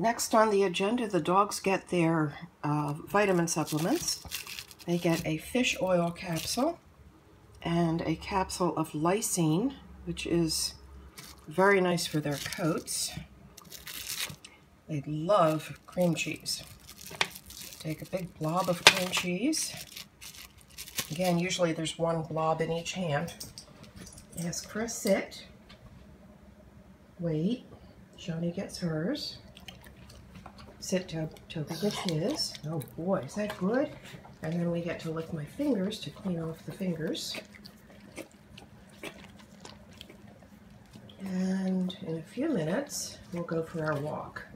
Next on the agenda, the dogs get their uh, vitamin supplements. They get a fish oil capsule and a capsule of lysine, which is very nice for their coats. They love cream cheese. Take a big blob of cream cheese. Again, usually there's one blob in each hand. Ask for a sit. Wait. Shani gets hers. Sit to Toby gets his. Oh boy, is that good? And then we get to lick my fingers to clean off the fingers. And in a few minutes, we'll go for our walk.